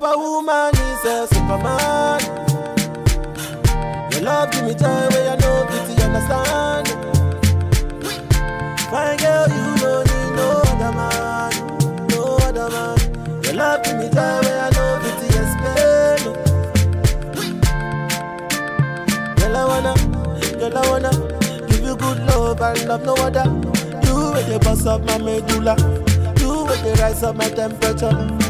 superwoman is a superman. Your love give me joy where I know pity understand. Fine girl, you don't need no other man, no other man. Your love give me joy where I know pity explain. Girl, I wanna, girl, I wanna give you good love and love no other. You with the boss of my medulla, you with the rise of my temperature.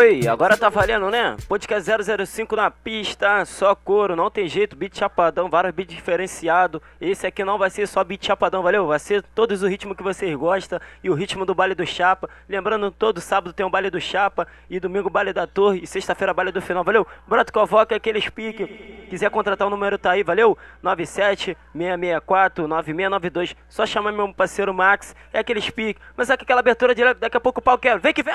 Oi, agora tá valendo, né? Podcast 005 na pista, só couro, não tem jeito, beat chapadão, vários beats diferenciados. Esse aqui não vai ser só beat chapadão, valeu? Vai ser todos o ritmo que vocês gostam e o ritmo do baile do Chapa. Lembrando, todo sábado tem o baile do Chapa e domingo baile da Torre e sexta-feira baile do final, valeu? Broto convoca aqueles pique. Quiser contratar o número tá aí, valeu? 97 664 9692. Só chamar meu parceiro Max, é aqueles pique. Mas é que aquela abertura de daqui a pouco o pau quer. Vem que vem!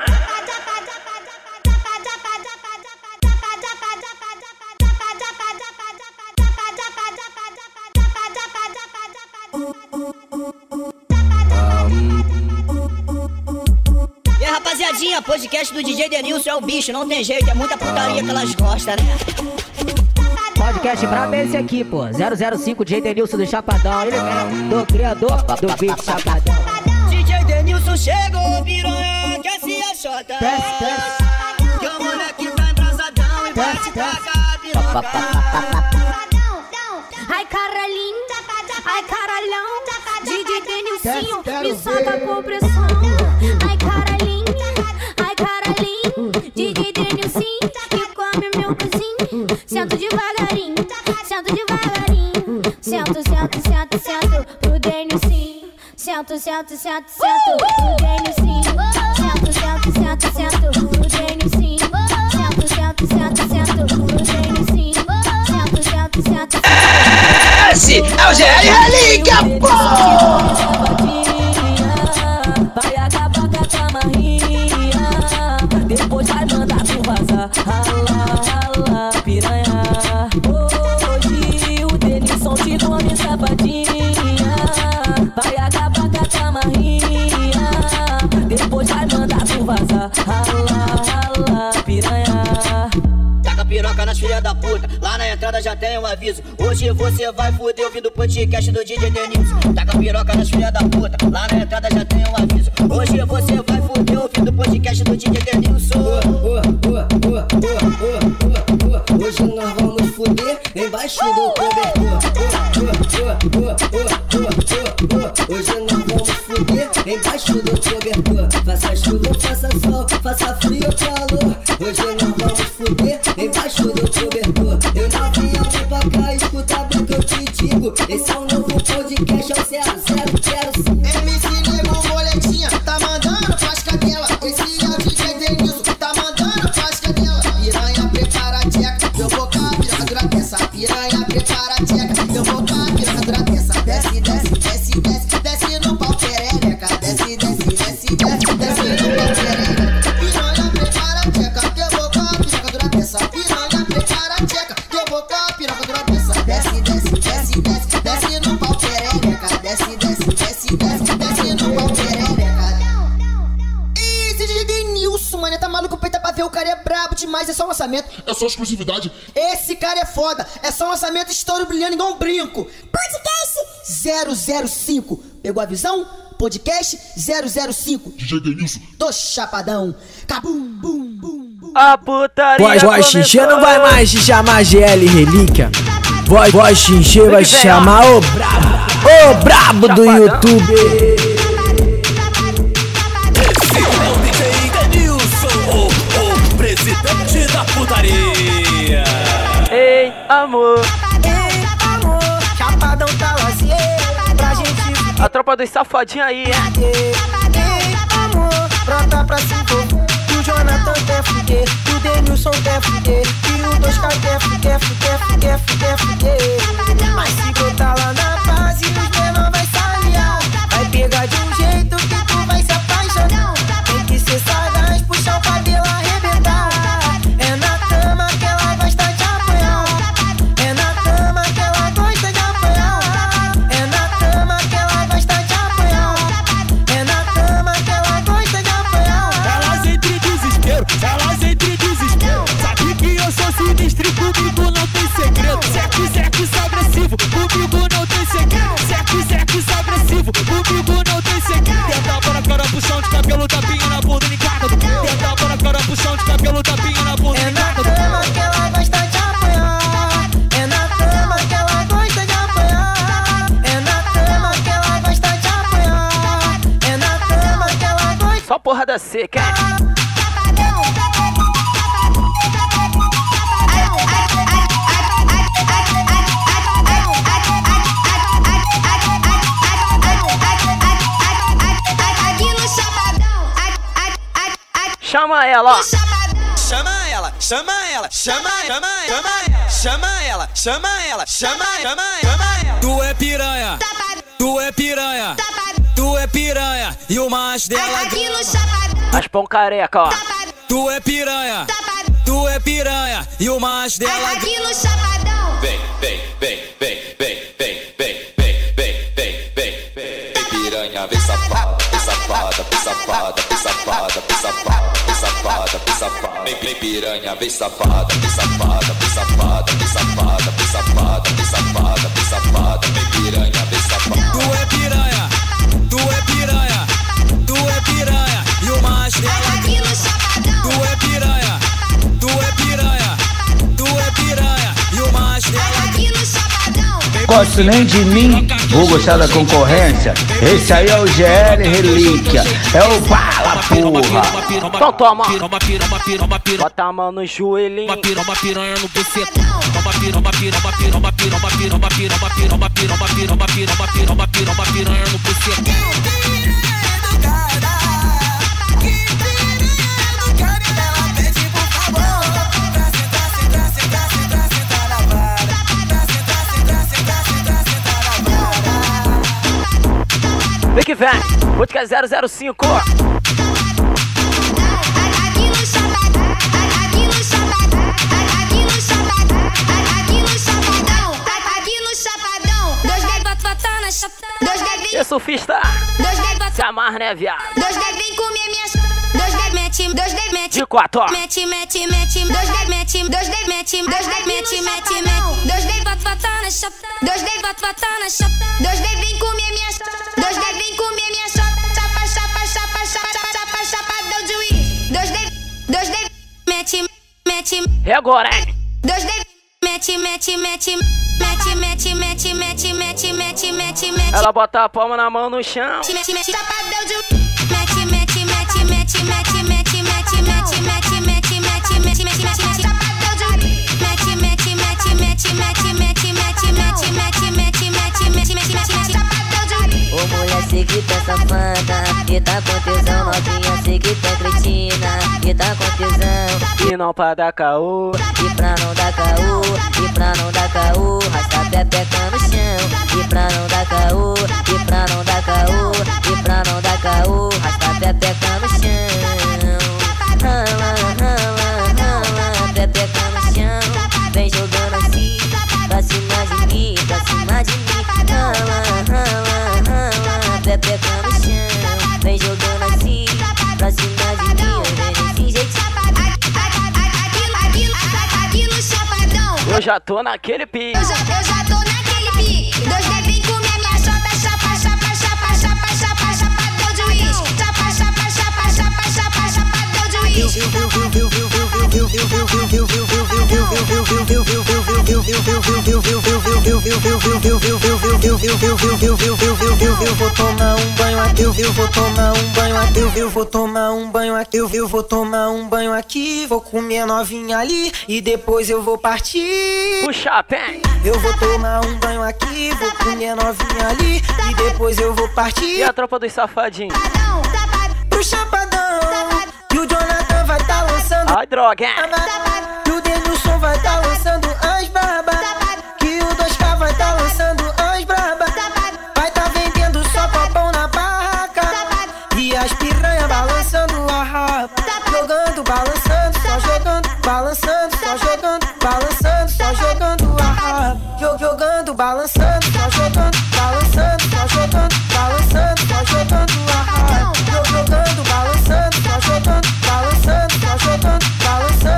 Rapaziadinha, podcast do DJ Denilson é o bicho, não tem jeito, é muita putaria que elas gostam, né? Podcast brabo é esse aqui, pô. 005 DJ Denilson do Chapadão. Ele mesmo, do criador do beat Chapadão. DJ Denilson chegou, piranha, quer se achota. Desce, desce. Que o moleque tá embrasadão e vai te tacar, piranha. Sento, sento, sento, sento pro Denilcinho. Sento, sento, sento, sento pro Denilcinho. Sento, sento, sento, sento pro Denilcinho. Sento, sento, sento, sento. Esse é o GR Relíquia, pô! Um aviso. Hoje você vai fuder ouvindo o podcast do DJ Denilson. Taca piroca nas filhas da puta, lá na entrada já tem um aviso. Hoje você vai fuder ouvindo o podcast do DJ Denilson. Hoje nós vamos fuder embaixo do cobertor. Hoje nós vamos fuder embaixo do cobertor. Faça chuva, faça sol, faça frio ou calor. Hoje nós vamos Esse é um novo podcast, é o 005. É só exclusividade. Esse cara é foda, é só um lançamento estouro brilhando igual um brinco. Podcast 005. Pegou a visão? Podcast 005 DJ Denilson. do Chapadão. Cabum, bum, bum, bum. A putaria Voz, voz xinxê não vai mais te chamar GL Relíquia. Voz, voz xinxê vai te ó. chamar o brabo. O brabo do. YouTube. Amor. Chapadão tá pra gente A tropa dos safadinhos aí, é. brota pra se o Jonathan quer fuder, o Denilson quer fuder, que o 2K quer fuder, fuder, fuder, fuder, fuder. Mas se brotar lá na base, os menor vai sanear. Vai pegar de um jeito que tu vai se apaixonar. Tem que ser sagaz, comigo não tem segredo. Sexo, sexo agressivo, comigo não tem segredo. Tenta na cara, puxão de cabelo, tapinha na bunda, ligada do Tenta na cara, puxão de cabelo, tapinha na bunda, É na cama que ela gosta de apanhar. É na cama que ela gosta de apanhar. É na cama que ela gosta de apanhar. É na cama que ela gosta. Só porrada seca, Chama ela. Chama ela, chama ela, chama, chama, chama ela, chama ela, chama ela, chama, chama, chama ela. Tu é piranha, tu é piranha, tu é piranha e o macho dela Aqui no Chapadão, Raspão careca, ó. Tu é piranha, tu é piranha e o macho dela aqui no Chapadão. Vem, vem, vem, vem, vem, vem, vem, vem, vem, vem, vem, vem, vem piranha, vem safada, vem safada, vem safada, vem safada, vem safada, vem safada, vem safada, vem, piranha, vem safada, vem safada, vem safada, vem safada, vem safada, vem safada, vem safada, vem piranha, vem safada. Tu é piranha, tu é piranha, tu é piranha. E o macho dela Gosto nem de mim, vou gostar da concorrência. Esse aí é o GL Relíquia, é o Bala Porra. Então toma. Bota a mão no joelhinho. Uma piranha, uma piranha no bucetão. Uma piranha, uma piranha, uma piranha, uma piranha, uma piranha, uma piranha, uma piranha, uma piranha, uma piranha, uma piranha, uma piranha, uma piranha, uma piranha no bucetão. Bota na chapa. Dois dedos E surfista. Se amarra, né, viado? Dois dedos vem comer minhas. Dois dedos mete, dois dedos mete. De quatro, ó. Mete, mete, mete. Dois dedos mete, dois dedos mete. Dois dedos mete, mete, mete. Dois dedos bota, bota na chapa. Dois dedos bota, bota na chapa. Dois dedos vem comer mete. E agora, hein? Dois dedos mete, mete, mete. Mete, mete, mete, mete, mete, mete, mete, mete. Ela bota a palma na mão no chão. Mete, mete, mete, chapadão de Mete, mete, mete, mete, mete, mete, mete, mete, mete, mete, mete, mete, mete, mete, mete, chapadão de Mete, mete, mete, mete, mete, mete, mete, que tá safada, que tá com tesão Novinha, sei que tá cretina, que tá com tesão. E não pra dar caô. E pra não dar caô, e pra não dar caô Rasta a pepeca no chão. E pra não dar caô, e pra não dar caô E pra não dar caô, rasta a pepeca no chão. Rala, rala, rala, pepeca no chão. Vem jogando assim, pra cima de mim, pra cima de mim. Rala, pepeca no chão. Vem jogando assim, pra cima de mim, vem desse jeitinho. Aquilo, aquilo, aquilo, chapadão. Eu já tô naquele piso. Eu já, eu já tô Eu vou tomar um banho aqui, eu vou tomar um banho aqui, eu vou eu comer novinha ali e depois eu vou partir. Puxa, pé. Eu vou tomar um banho aqui, vou comer novinha ali e depois eu vou partir. E a tropa dos safadinhos? Tá Pro chapadão Ai, droga! que o dedo som vai tá lançando as barbas Que o 2K vai tá lançando as braba. Vai tá vendendo só papão na barraca. E as piranha balançando a rapa. Jogando, balançando, só jogando, balançando.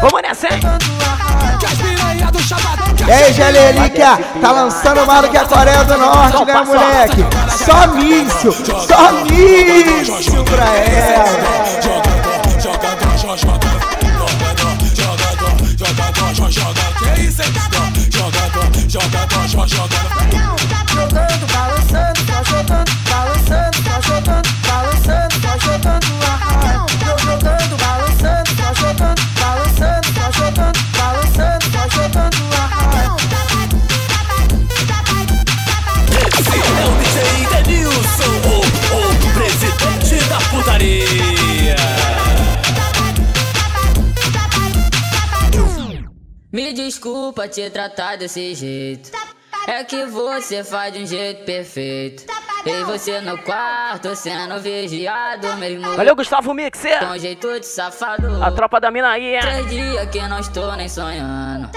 Vamos nessa, hein? Ei, aí, tá lançando mais do que a Coreia do Norte, né, moleque? Só nisso, só nisso pra ela. Que isso, hein? Jogador, jogador, jogador. vou te tratar desse jeito. É que você faz de um jeito perfeito. E você no quarto sendo vigiado mesmo. Valeu, Gustavo Mixer. É? Com jeito de safado. A tropa da mina aí, é. Três dias que não estou nem sonhando.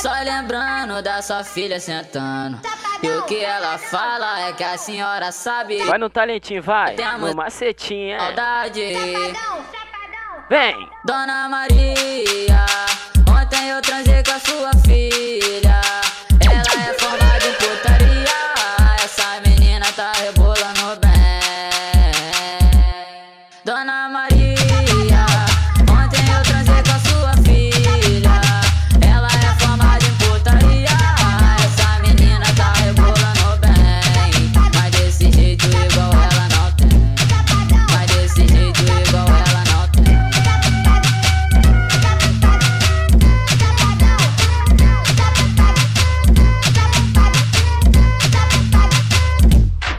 Só lembrando da sua filha sentando. E o que ela fala é que a senhora sabe. Vai no talentinho, vai. Temos no macetinho, é. Saudade. Vem. Dona Maria. Ontem eu transei com a sua filha.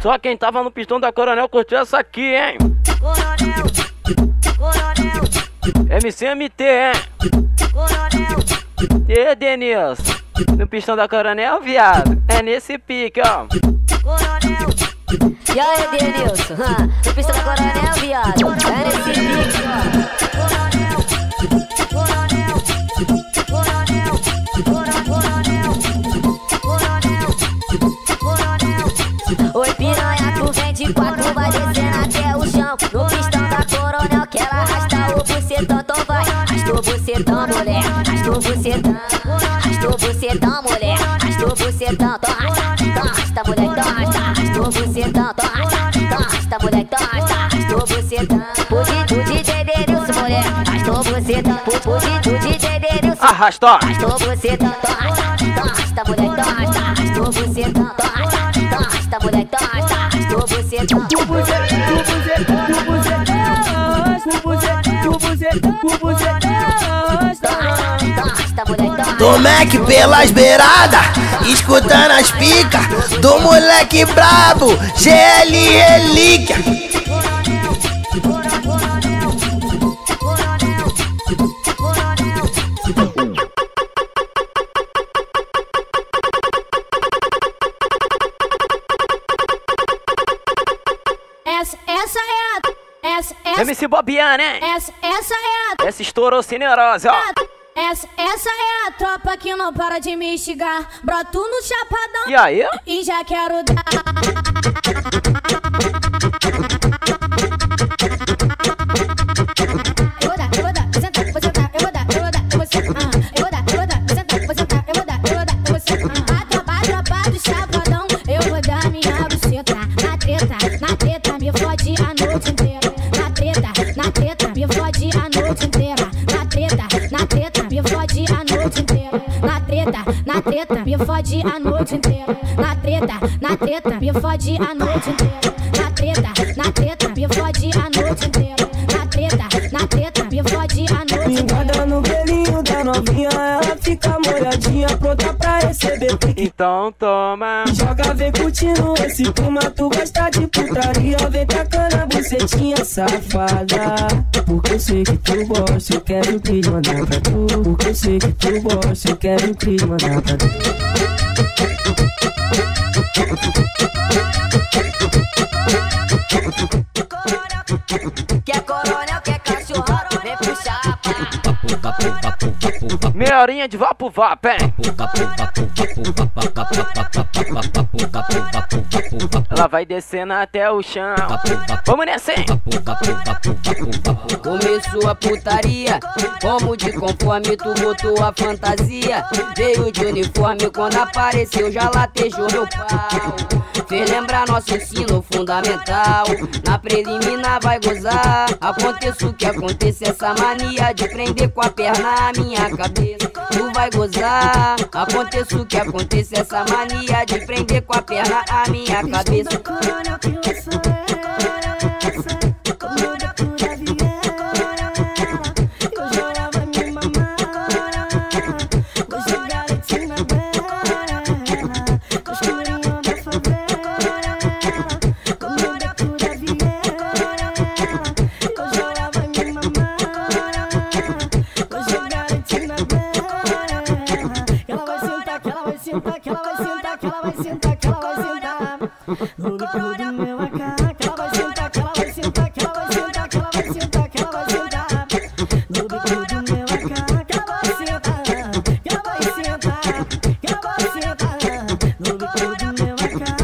Só quem tava no pistão da Coronel curtiu essa aqui, hein? Coronel, Coronel. MCMT, hein? Coronel. E Denilson, no pistão da Coronel, viado. É nesse pique, ó. Coronel. E aí, Denilson, no pistão da Coronel, viado. É nesse pique, ó. de quatro vai descendo até o chão. No pistão da coronel que ela arrasta o bucetão, então vai. Arrasta o bucetão, mulher. Arrasta o bucetão. Arrasta o bucetão, mulher. Arrasta o bucetão, então arrasta. Então arrasta, mulher, então arrasta. Arrasta o bucetão, então arrasta. Então arrasta, mulher, então arrasta. Arrasta o bucetão. O DJ Denilson, mulher. Arrasta o bucetão. O DJ Denilson. Arrasta. Arrasta o bucetão, então arrasta. Então arrasta, mulher, então arrasta. Arrasta o bucetão, então arrasta. Do Mac é pelas beiradas, escutando as picas do moleque brabo, GL relíquia. essa, MC Bobian, né? Essa, essa é a... Essa estourou cinerosa, ó. Essa, essa é a tropa que não para de me instigar. Broto no chapadão. E aí? E já quero dar. Treta, na treta, me fode a noite inteira. Na treta, na treta, me fode a noite inteira. Na treta, na treta, me fode a noite inteira. Na treta, na treta, me fode a noite inteira. Pintada no belinho da novinha, ela fica molhadinha, pronta pra Então toma. Joga, vem curtindo esse clima, tu gosta de putaria, vem tacando a bucetinha safada. Porque eu sei que tu gosta, eu quero que te mandar pra tu. Porque eu sei que tu gosta, eu quero que te mandar pra tu. Quer coronel, quer cachorro, vem pro chapa. Meia horinha de vapo vapo, hein? Ela vai descendo até o chão. Vamos nessa, hein? Começou a putaria, como de conforme tu botou a fantasia. Veio de uniforme quando apareceu, já latejou meu pau. Fez lembrar nosso ensino fundamental. Na preliminar vai gozar. Aconteça o que aconteça, essa mania de prender com a perna a minha cabeça. Tu vai gozar. Aconteça o que aconteça, essa mania de prender com a perna a minha cabeça.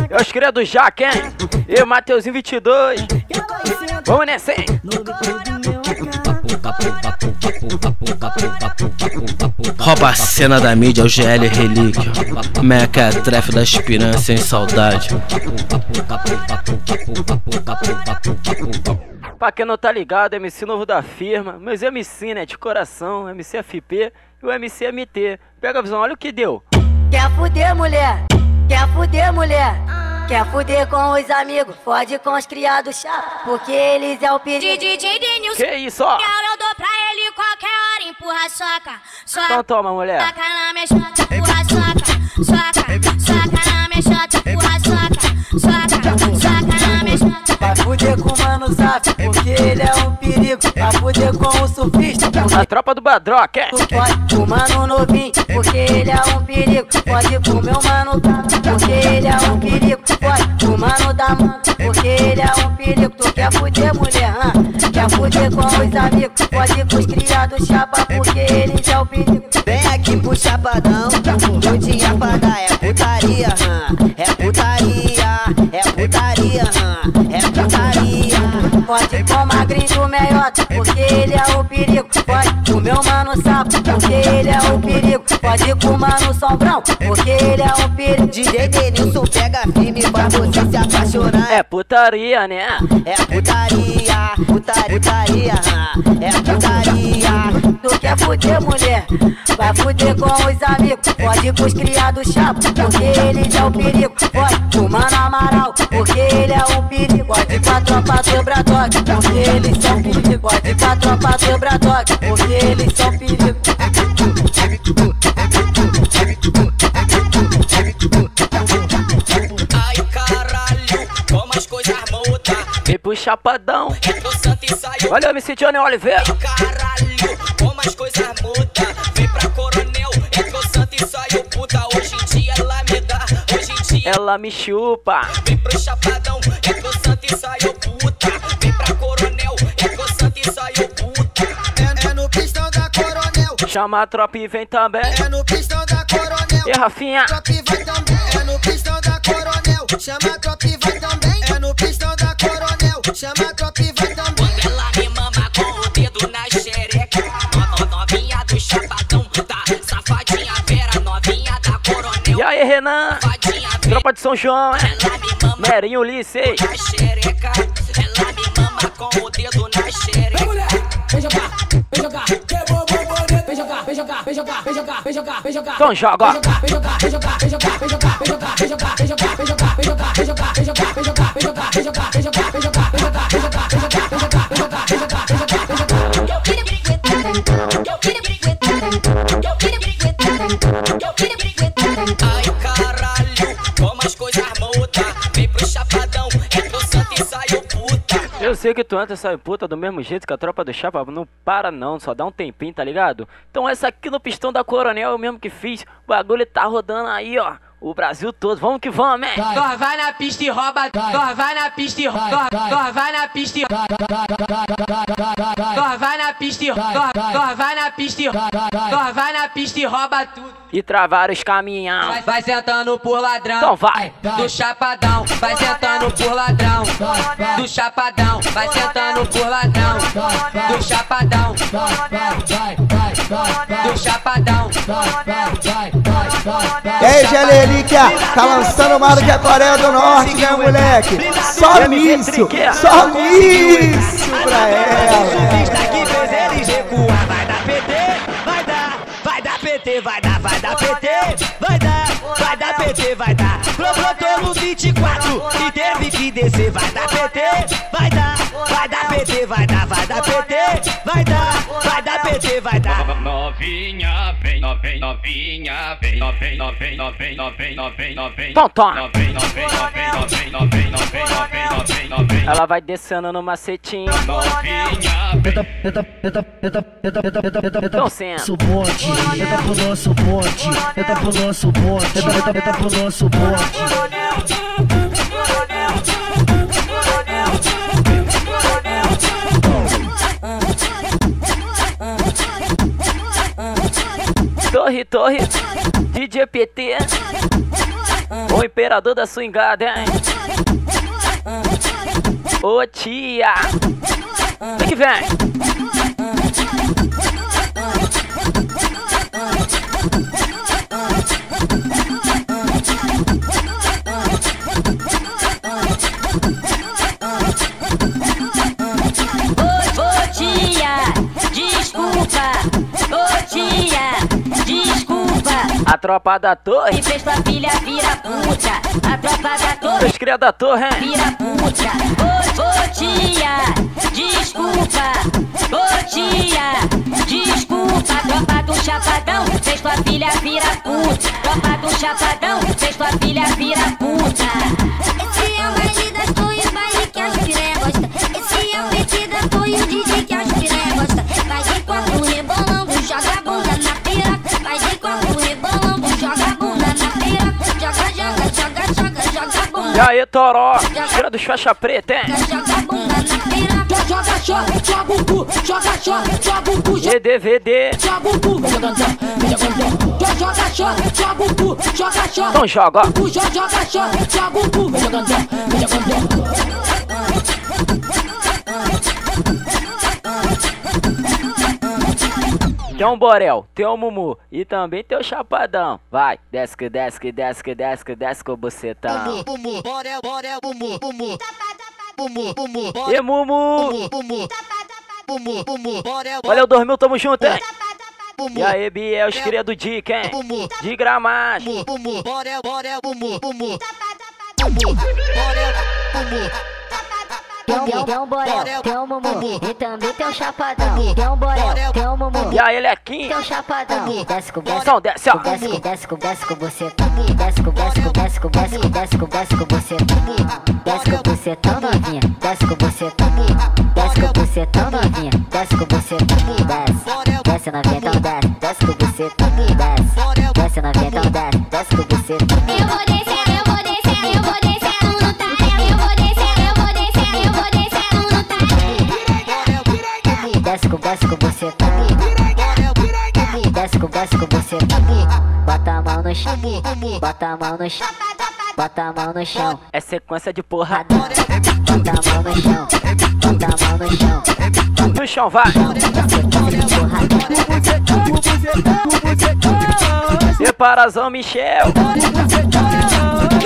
Eu acho que é do Jaque, hein? Eu, Mateuzinho 22. Vamos nessa, hein? Rouba a cena da mídia, o GL Relíquia. Meca trefe das piranhas sem saudade. Pra quem não tá ligado, MC novo da firma, meus MC, né, de coração, MC FP e o MC MT. Pega a visão, olha o que deu. Quer fuder, mulher? Quer fuder, mulher? Quer fuder com os amigos? Fode com os criados chatos, porque eles é o perigo. DJ Denilson. Que isso, ó? Eu dou pra ele qualquer hora, empurra a soca. Soca. Então toma, mulher. Soca na minha chota, empurra a soca. Soca, soca na minha chota, empurra a soca. Soca, soca na minha chota. Vai fuder com o mano Zap, porque ele é um perigo. Vai fuder com o surfista, A tropa do Badrock, é? Tu pode com o mano novinho, porque ele é um perigo. Pode com o meu mano tá, porque ele é um perigo. Pode com o mano da mano, porque ele é um perigo. Tu quer fuder mulher, hã? Quer fuder com os amigos, pode com os criados chapa, porque eles é o perigo. Vem aqui pro chapadão, no dia pra dar é putaria, hã? Putaria. Pode com o magrinho do meiota, ele é o perigo. Pode com o meu mano sapo, porque ele é o perigo. Pode com o mano sombrão, porque ele é o perigo. DJ Denilson pega firme pra você se apaixonar. É putaria, né? É putaria, putaria? É putaria. Tu quer fuder mulher? Vai fuder com os amigos, pode com os criados chatos, porque eles é o perigo. Pode com o mano Amaral, porque ele é um perigo. Pode com a tropa do Bradock, porque eles são perigo. Tropa do Bradock, porque eles são perigo. Ai caralho, como as coisas mudam. Vem pro chapadão. É e. Olha o MC Johnny Oliveira. Caralho, como as coisas mudam. Vem pra coronel, é que o santo e saiu puta. Hoje em dia ela me dá, hoje em dia Ela me chupa. Vem pro chapadão, é que o santo e saiu puta. Chama a tropa e vem também. É no pistão da coronel. E Rafinha? Tropa e vai também. É no pistão da coronel. Chama a tropa e vai também. É no pistão da coronel. Chama a tropa e vai também. Ela me mama com o dedo na xereca. No- no- Novinha do chapadão, tá? Safadinha vera, novinha da coronel. E aí, Renan? Tropa de São João, hein? Merinho Ulisses. Na xereca, ela me mama com o dedo na xereca. Vem jogar, vem jogar, vem jogar, vem jogar, vem jogar, vem jogar, vem jogar, vem jogar, vem jogar, vem jogar. Então joga. Vem jogar, vem jogar, vem jogar, vem jogar, vem jogar, vem jogar, vem jogar, vem jogar, vem jogar, vem jogar, vem jogar, vem jogar, vem jogar, vem jogar, vem jogar, vem jogar, vem jogar, vem jogar, vem jogar, jogar, Eu sei que tu entra e sai puta do mesmo jeito que a tropa do Chapa não para não, só dá um tempinho, tá ligado? Então essa aqui no pistão da Coronel eu mesmo que fiz, o bagulho tá rodando aí, ó. O Brasil todo, vamos que vamos, man! Nós vai na pista e rouba, nós vai na pista e rouba, nós vai na pista e nós vai na pista e nós vai na pista e nós vai na pista e rouba tudo. E travaram os caminhão. Vai, vai sentando por ladrão. Então vai. Do chapadão, vai sentando por ladrão. Do chapadão, vai sentando por ladrão. Do chapadão. Do chapadão. E aí, Gelê Relíquia, tá lançando o Mario que é Coreia do Norte, né, moleque? Só míssil, só míssil pra ela. recuar, vai dar PT, vai dar, vai dar PT, vai dar, vai dar PT, vai dar, vai dar PT, vai dar. Brotou no 24 e teve que descer, vai dar PT, vai dar, vai dar PT, vai dar, vai dar PT, vai dar, vai dar PT, vai dar. Novinha, vem, novinha, novinha, vem, novinha, novinha, novinha, novinha, novinha, novinha. Tom, tom. Ela vai descendo no macetinho. Novinha, Entra, entra, entra, entra, entra, entra, entra, entra, Então entra senta. pro nosso bonde, entra pro nosso bonde, entra, entra, entra pro nosso bonde. Torre, torre, DJ PT, o imperador da swingada, hein? Ô tia, vem que vem. A tropa da torre, Que fez tua filha vira puta. A tropa da torre os cria da torre, hein? vira puta. Ô, ô tia, desculpa. Ô tia, desculpa. A tropa do chapadão fez tua filha vira puta. Tropa do chapadão fez tua filha vira puta. E aí, Toró, tira dos faixa preta, hein? EDVD Então joga Tem um Borel, tem um Mumu e também tem o Chapadão. Vai, desce, desce, desce, desce, desce com o bucetão. Mumu, Mumu, Borel, Borel, Mumu, Mumu. Mumu, Mumu. E Mumu. Mumu, Mumu, Mumu. Borel, tamo junto, hein? E aí, Biel, é os cria do Dick, hein? De gramado. Borel, Borel, Mumu, Mumu. Borel, Mumu. Tem um, tem um borel, tem um mumu e também tem um chapadão. Tem um borel, tem um mumu. E aí, Lequinho? Tem um chapadão. Desce com desce, Então, desce, ó. desce com desce com desce com bucetão. Desce com desce com desce com desce com desce com desce com bucetão. Desce com bucetão novinha. Desce com bucetão. Desce com bucetão novinha. Desce com bucetão. Desce. Desce novinha, então desce. Desce com bucetão. Desce. Desce novinha, então desce. Desce com, desce com você Desce com, desce com você Bota a mão no chão Bota a mão no chão Bota a mão no chão É sequência de porra. Bota a mão no chão Bota a mão no chão No chão, vai. E Parazão Michel.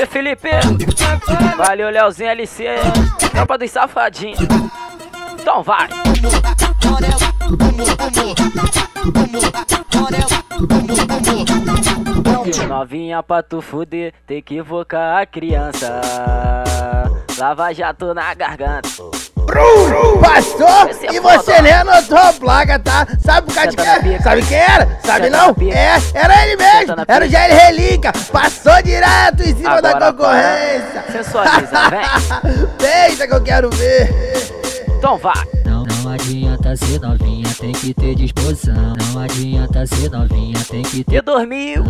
E Felipe. Valeu, Leozinho LC. Tropa dos safadinhos. Então vai. Novinha pra tu fuder, tem que invocar a criança. Lava jato na garganta. Passou é e você nem anotou a placa, tá? Sabe por causa de quê? pica. Sabe quem era? Sabe não? É, era ele mesmo. Era o. Jair Relíquia. Passou direto em cima da Agora, concorrência. Sensualiza, vem. Deixa que eu quero ver. Então vá. Adianta ser novinha, tem que ter disposição. Não adianta ser novinha, tem que ter. E dormiu.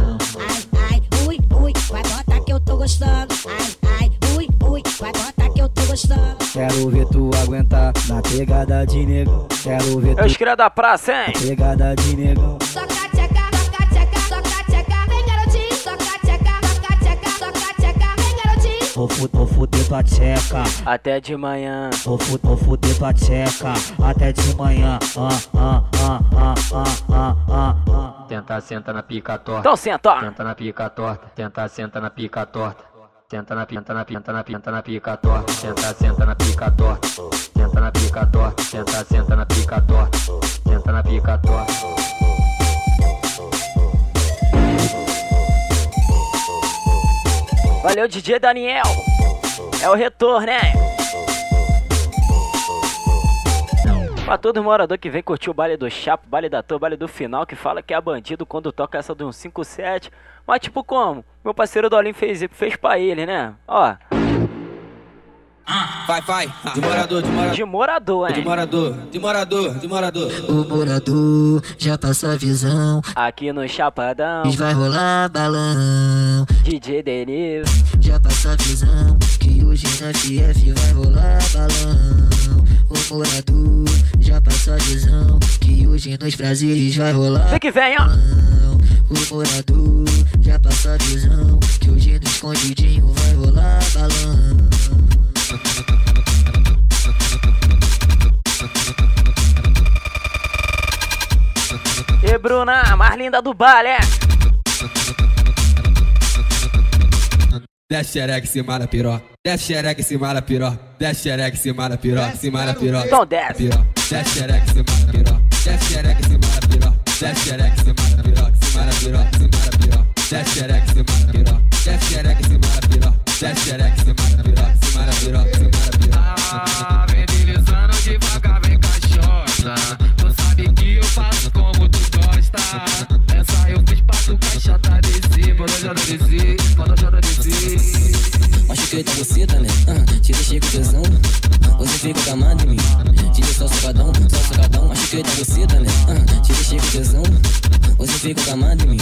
Ai, ui, ui, vai botar que eu tô gostando. Ai, ai, ui, ui, vai botar que eu tô gostando. Quero ver tu aguentar na pegada de negão. Quero ver É os tu cria da praça, hein? na pegada de negão. Soca Vou, fu vou fuder tua tcheca. Até de manhã. Vou, fu vou fuder tua tcheca. Até de manhã. Ah, ah, ah, ah, ah, ah, ah, ah. Tenta, senta na pica torta. Então senta. Tenta na pica torta. Tenta, senta na pica torta. Tenta na pinta na pinta na pinta na pica torta. Tenta, senta na pica torta. Tenta na pica torta. Tenta, senta na pica torta. Tenta na pica torta. Valeu, DJ Daniel. É o retorno, né? Pra todo morador que vem curtir o baile do Chapo, baile da Toa, baile do final, que fala que é bandido quando toca essa de um 5-7. Mas tipo como? Meu parceiro Dolinho fez, fez pra ele, né? Ó. Vai, vai, de morador, de morador. De morador, hein? De morador, de morador, de morador. O morador já passou a visão. Aqui no Chapadão. Vai rolar balão. DJ Denil. Já passou a visão. Que hoje na FF vai rolar balão. O morador já passou a visão. Que hoje nos prazeres vai rolar. Vem que vem, ó. O morador já passou a visão. Que hoje no escondidinho vai rolar balão. E Bruna, a mais linda do baile, é? Desce xereca em cima da piroca. Desce xereca em cima da piroca. Desce xereca em cima da piroca. Em cima da piroca. Então desce. Piroca. Desce xereca em cima da piroca. Desce xereca em cima da piroca. Desce xereca em cima da. Em cima da. Em cima da piroca. Desce xereca em cima da piroca. Desce xereca em cima da piroca. Desce xereca em cima da. Em cima da. Em cima da piroca. Já desci, quando desci. Machuquei tua buceta, né? Ah, te deixei com tesão. Você fica gamado em mim. Te dei só socadão, só socadão. Machuquei tua buceta, né? Ah, te deixei com tesão. Você fica gamado em mim.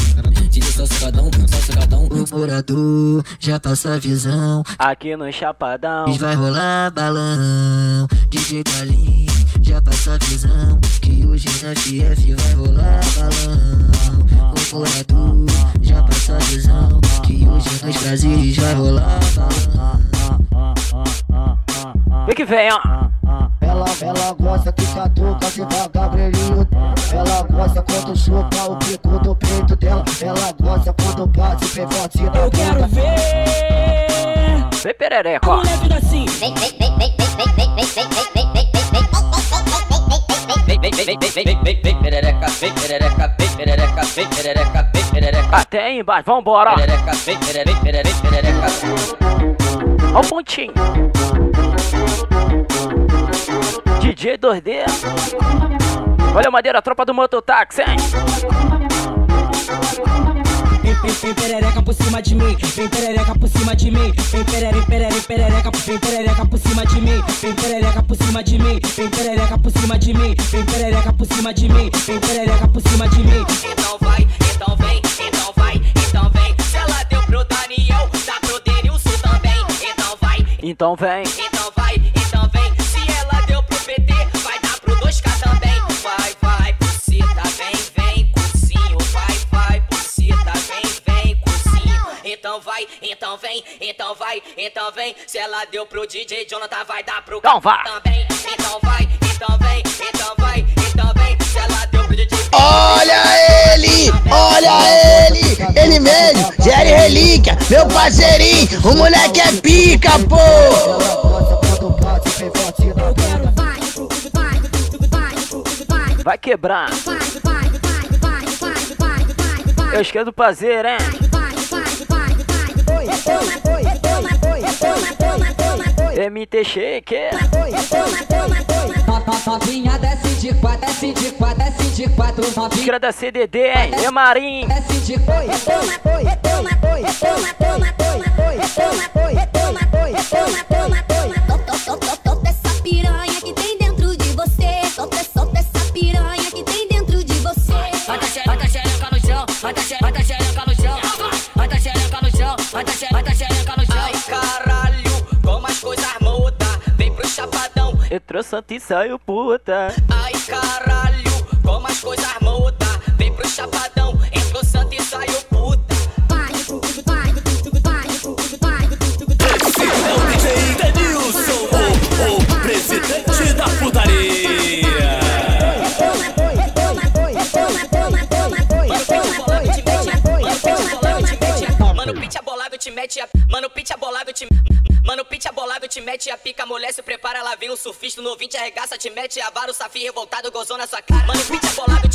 Te dei só socadão, só socadão. O morador já passou a visão. Aqui no Chapadão. Vai rolar balão. DJ Galinho já passou a visão. Que hoje na FF vai rolar balão. O morador já passou a visão. Que hoje nos prazeres vai rolar. Vem que vem, ó. Ela, ela gosta que catuca devagar, brilhinho. Ela gosta quando chupa o pico do peito dela. Ela gosta quando bate bem forte na Eu quero ver. Vem perereca, vida assim. Vem, vem, vem, vem, vem, vem, vem, vem, vem, vem, vem, vem, vem. Vem, vem, perereca, vem, perereca, vem, perereca, vem, perereca, vem, perereca. Até embaixo, vambora. Perereca, vem, perereca, vem, perereca. Ó o pontinho. DJ 2D. Olha a madeira, tropa do mototáxi, hein? Vem, vem, perereca por cima de mim, vem perereca por cima de mim, vem perere, perere, perereca, vem perereca por cima de mim, vem perereca por cima de mim, vem perereca por cima de mim, vem perereca por cima de mim, vem perereca por cima de mim. Então vai, então vem, então vai, então vem. Se ela deu pro Daniel, dá pro Denilson também. Então vai, Então vem. então vai, Então vai, então vem, então vai, então vem. Se ela deu pro DJ Jonathan, vai dar pro Então vá. também. Então vai, então vem, então vai, então vem. Se ela deu pro DJ Olha ele, olha ele, ele mesmo, Jerry Relíquia, meu parceirinho, o moleque é pica, pô. Vai quebrar. Eu esquerdo prazer, hein? MT Shake. Novinha desce de quatro, desce de quatro, desce de quatro. Novinha Tira da CDD? É Marim. desce de quatro. Entrou santo e saiu puta. Ai caralho, como as coisas mudam, a pica, mulher se prepara, lá vem o surfista, no 20 arregaça, te mete a vara, o safir revoltado gozou na sua cara. Mano, pitch abolado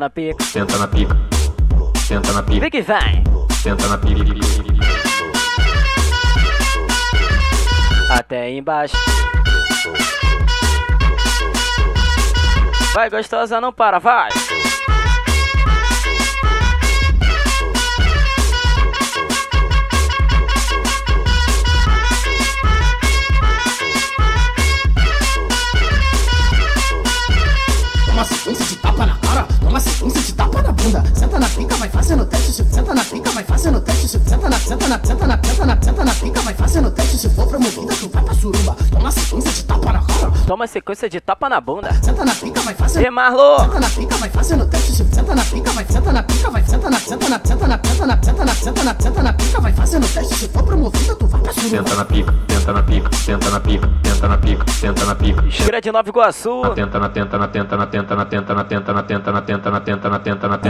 Senta na pica. Senta na pica. Senta na pica. Vem que vem. Senta na pica. Até embaixo. Vai, gostosa, não para, vai. Bunda. Senta na pica, vai fazendo teste. Se senta na pica, vai fazendo teste. Se senta na, senta na, senta na, senta na, senta na pica, vai fazendo teste. Se for promovida, tu vai pra suruba. Toma sequência de tapa na cara. Toma sequência de tapa na bunda. Senta na pica, vai fazendo. E Marlô. Senta na pica, vai fazendo teste. Se senta na pica, vai senta na pica, vai senta na, senta na, senta na, senta na, senta na, senta na, senta na pica, vai fazendo teste. Se for promovida, tu vai pra suruba. Senta na pica. Senta na pica. Senta na pica. Senta na pica. Senta na pica. Esquerda de Nova Iguaçu. Tenta na tenta na tenta na tenta na tenta na tenta na tenta na tenta na tenta na tenta na tenta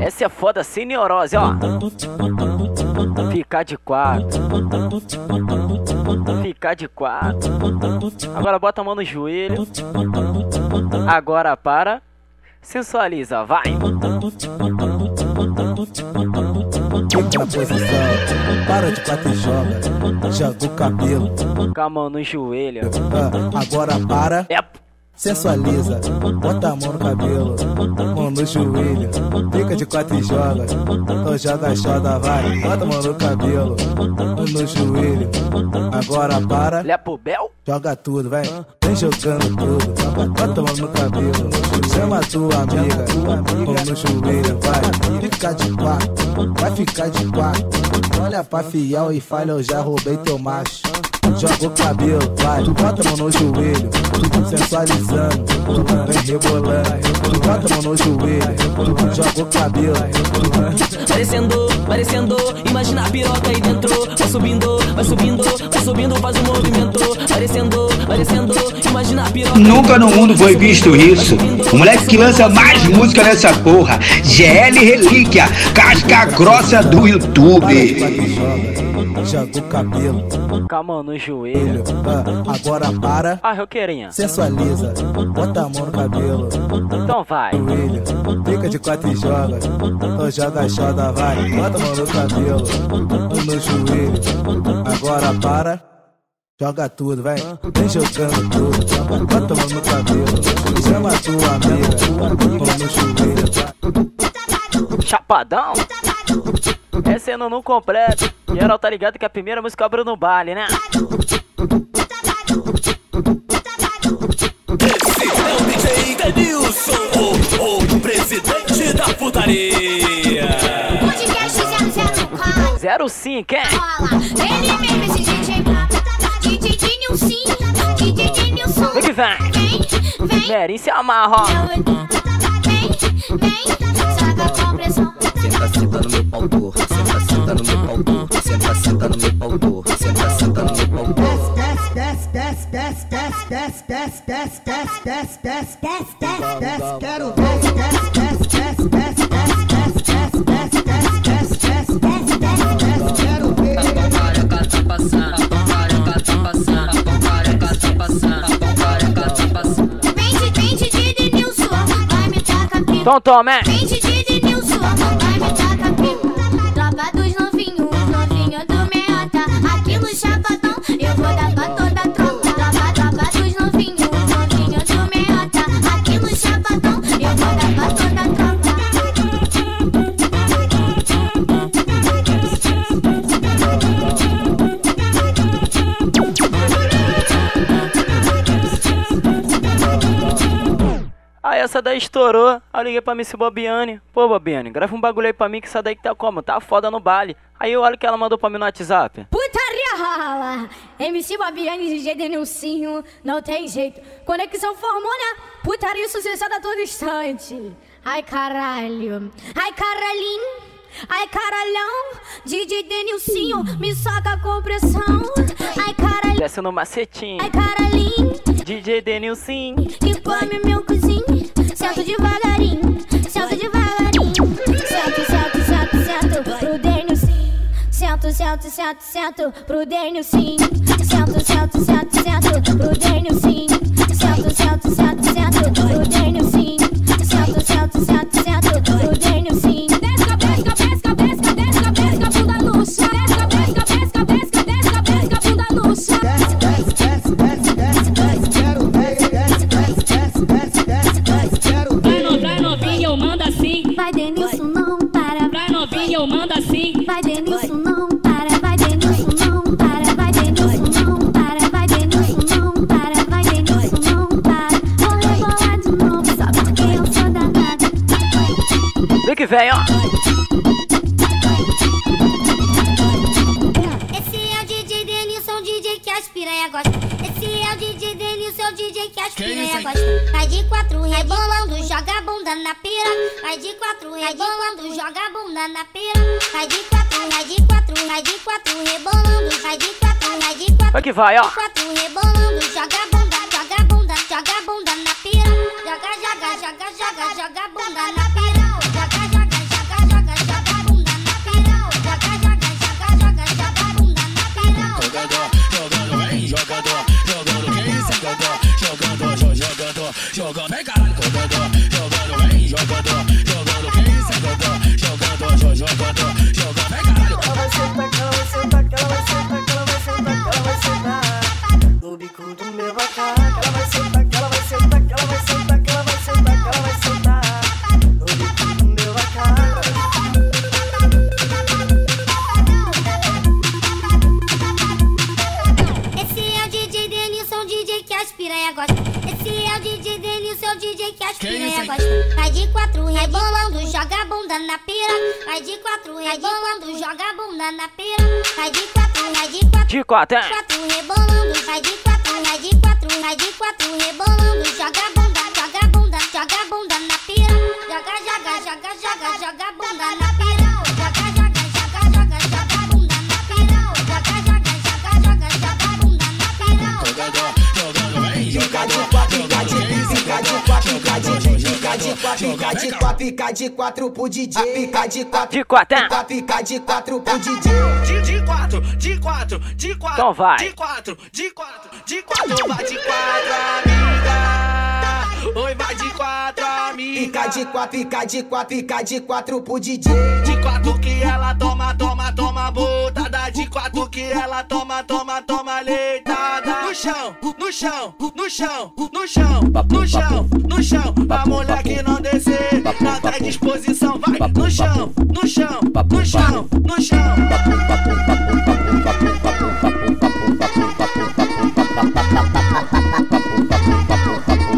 Essa é foda sem neurose, ó. Ficar de quatro. Ficar de quatro. Agora bota a mão no joelho. Agora para. Sensualiza, vai. Na posição, para de quatro e joga. Joga o cabelo. Com a mão no joelho. Ah, agora para. É. Sensualiza, bota a mão no cabelo, mão no joelho, fica de quatro e joga, então joga, joga, vai, bota a mão no cabelo, mão no joelho, agora para, joga tudo, vai, vem jogando tudo, bota a mão no cabelo, chama tua amiga, mão no joelho, vai, fica de quatro, vai ficar de quatro, olha pra fiel e falha, eu já roubei teu macho. Joga o cabelo, vai, tu bota a mão no joelho, tu sensualizando, tu vem rebolando, tu bota a mão no joelho, joga o cabelo. Parecendo, parecendo, imagina a piroca aí dentro. Vai subindo, vai subindo, vai subindo, faz um movimento. Parecendo, parecendo, imagina a piroca. Nunca no mundo foi visto isso. O moleque que lança mais música nessa porra. GL Relíquia, casca grossa do YouTube. Joga o cabelo. Calma no joelho. Ah, agora para. Ah, roqueirinha. Sensualiza, bota a mão no cabelo. Então vai. Joelho, fica de quatro e joga. Ou joga, joga, vai. Bota a mão no cabelo, no joelho. Agora para. Joga tudo, vai. Vem jogando tudo. Bota a mão no cabelo. Chama a tua amiga. Ou no joelho. Chapadão. É no completo. Geral tá ligado que a primeira música abriu no baile, né? Esse é o DJ Denilson, o, o presidente da putaria. Podcast 004 05, é? Ele mesmo, esse DJ DJ Denilson DJ Denilson Vem que vem. Vem, vem Nerim se amarra, ó. Desce, desce, desce, desce, desce, desce, desce, desce, desce, quero desce, desce, desce, desce, desce, desce, desce, desce, desce, desce, desce, desce, desce, desce, quero ver. Careca tá passando, careca tá passando, careca tá passando, careca tá passando. Vem, vem, DJ Denilson Vai me tacar pico Então toma, é. Vem, DJ Denilson Vai me daí estourou. Aí eu liguei pra Miss Bobiane. Pô, Bobiane, grava um bagulho aí pra mim que essa daí que tá como? Tá foda no baile. Aí eu olho que ela mandou pra mim no WhatsApp. Putaria rala! MC Babiane e DJ Denilcinho, não tem jeito. Conexão formou, né? Putaria sucessada a todo instante. Ai caralho, ai caralhinho, ai caralhão. DJ Denilcinho, me saca com pressão. Ai caralhinho, Desce no macetinho. ai caralhinho, DJ Denilson. que come meu. Sento devagarinho, sento devagarinho. Sento, sento, sento, sento pro Denilcinho. Sento, sento, sento, sento pro Denilcinho. Sento, sento, sento, sento pro Denilcinho. Sento, sento, sento, sento pro Denilcinho. Sento, sento, sento, sento pro Denilcinho. Desca, que vem, ó. Esse é o DJ Denilson, DJ que as piranha gosta. Esse é o DJ Denilson, DJ que as piranha gosta. Vai de quatro rebolando, joga a bunda na pira. Vai de quatro rebolando, joga a bunda na pira. Vai de quatro, vai de quatro, vai de quatro rebolando. Vai de quatro, vai de quatro. Vai que vai, ó. Pro DJ. Fica de quatro, De quatro, fica, fica de quatro pro DJ. De, de quatro, de quatro, de quatro. Então vai. De quatro, de quatro, de quatro. Vai de quatro, amiga. Oi, vai de quatro, amiga. Fica de quatro, fica de quatro, fica de quatro pro DJ. De quatro que ela toma, toma, toma botada. De quatro que ela toma, toma, toma leitada. No chão, no chão, no chão, no chão, no chão, no chão. A mulher que não descer, não tem disposição. Vai no chão, no chão, no chão, no chão.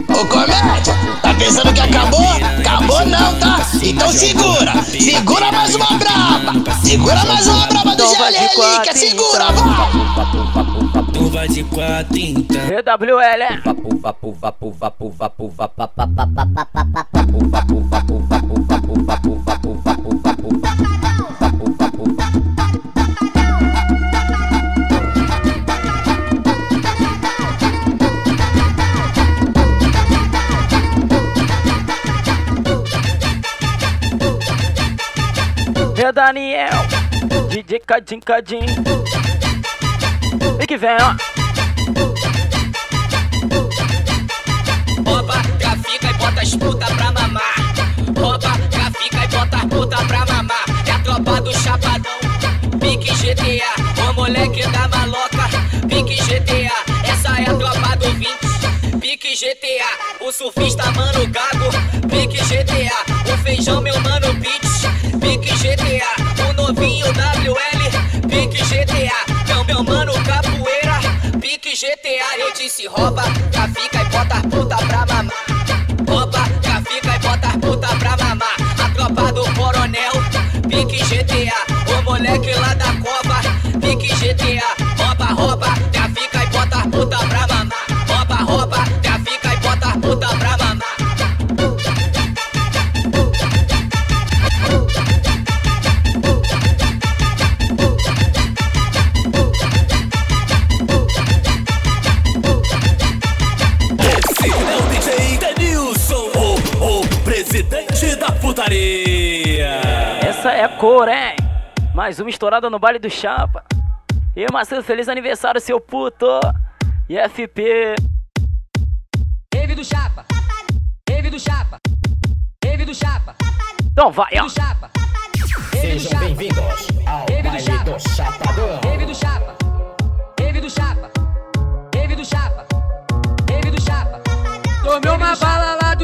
Ô comédia, tá pensando que acabou? Acabou não, tá? Então segura, segura mais uma braba, segura mais uma braba do Relíquia, quatro, segura, então. vai! Tu vai de quatro então. EWL, é? Vapo, vapo, vapo, vapo, vapo, vapo, vapo, vapo, vapo, vapo, vapo, vapo, vapo, vapo, vapo, vapo, vapo, vapo. Meu Daniel, DJ Cadim Cadim. E que vem, ó. Rouba, fica e bota as puta pra mamar. Rouba, fica e bota as puta pra mamar. É a tropa do chapadão. Pique GTA, o moleque da maloca. Pique GTA, essa é a tropa do 20. Pique GTA, o surfista mano gago. Pique GTA, o feijão meu mano. Pique GTA, eu disse rouba, fica e bota as puta pra Essa a cor, hein? Mais uma estourada no baile do Chapa. E Marcelo, feliz aniversário, seu puto. E FP. Rave do Chapa. Rave do Chapa. Rave do Chapa. Então vai, ó. Chapa. Sejam bem-vindos ao baile Chapa. do Chapadão.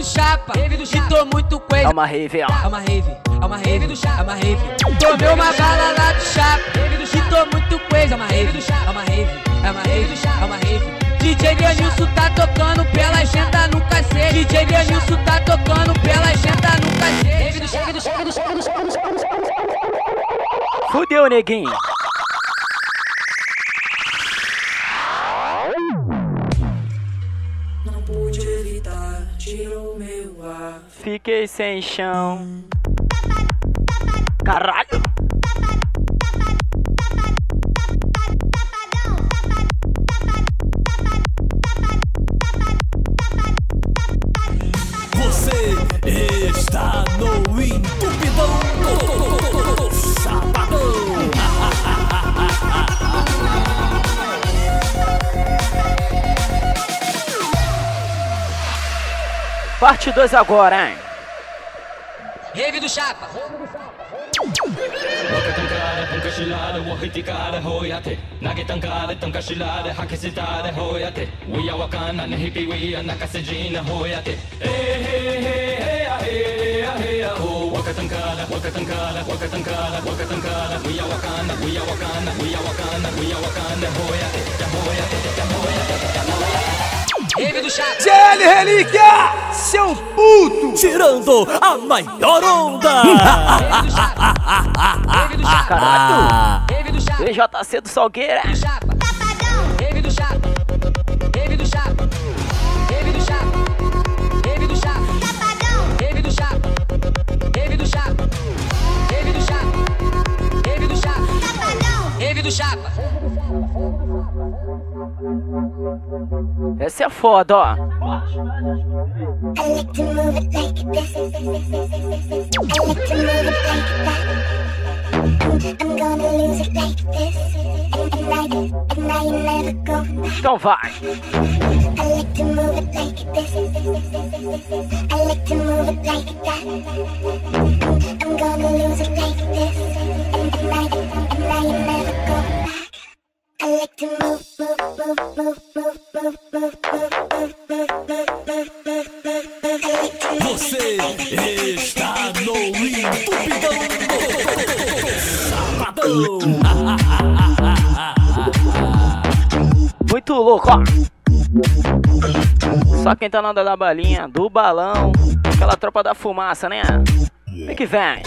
Bala lá do Chapa. Tô muito É coisa. uma rave, ó. É uma rave, é uma rave do chapa, é uma rave. Tomei uma bala lá do chapa, e tô muito coisa, é uma rave do chapa, é uma rave, é uma rave do chapa, é uma rave. DJ Denilson tá tocando pela agenda no cacete. DJ Denilson tá tocando pela agenda no cacete. Rave do tirou meu ar. Fiquei sem chão. Caralho. Parte 2 agora, hein? Rave do Chapa. Wakatankala, Wakatankala, Wakatankala, Wakatankala, we are Wakanda, we are Wakanda, we are Wakanda, we are Wakanda, Hoya, Hoya, Hoya, Hoya, Hoya. Rave do chapa. GL Relíquia, seu puto! Tirando a maior onda! Do Salgueira. Rave do chapa. Rave do do. Rave do chapa. Rave do. Rave do. Rave do. Rave do. Rave do é move it like this. I you never go back. Então vai. I like to move Você está no Entupidão Muito louco, ó. Só quem tá na onda da balinha, do balão, aquela tropa da fumaça, né? Vem que vem.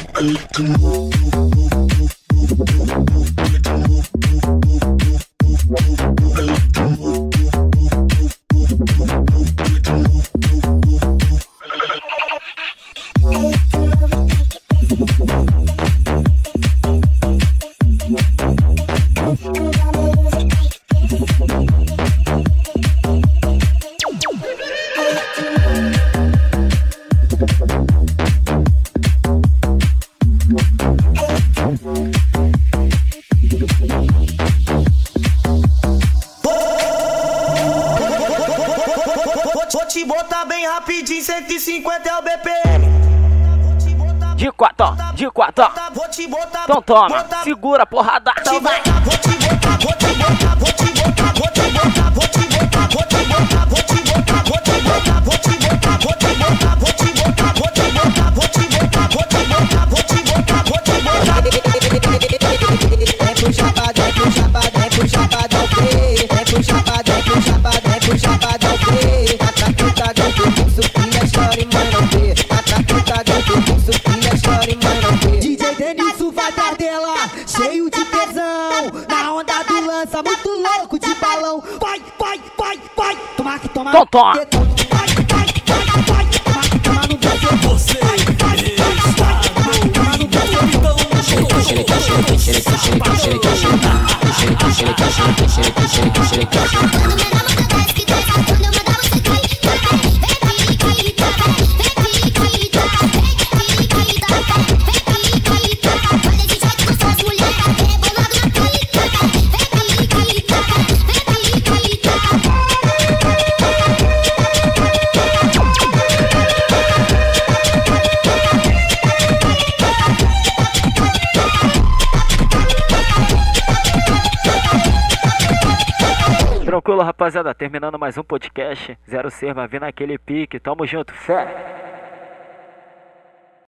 150 é o BPM. De quatro. De quatro, Então toma, segura, porrada. Então vai. É pro chapada, é pro chapada, é pro chapada, ok. É pro chapada, é pro chapada, é pro chapada, ok. Atacuta do teu isso que é chora e mãe não vê. Atacuta do teu isso que é chora e mãe não vê. DJ Denilson vai dar dela, cheio de tesão. Na onda do lança, muito louco de balão. Vai, vai, vai, vai. Toma que toma. Então toma. Vai, vai, vai, vai. Toma que toma no Brasil. Você rapaziada. Terminando mais um podcast. Zero Serva vindo aquele pique. Tamo junto. Fé.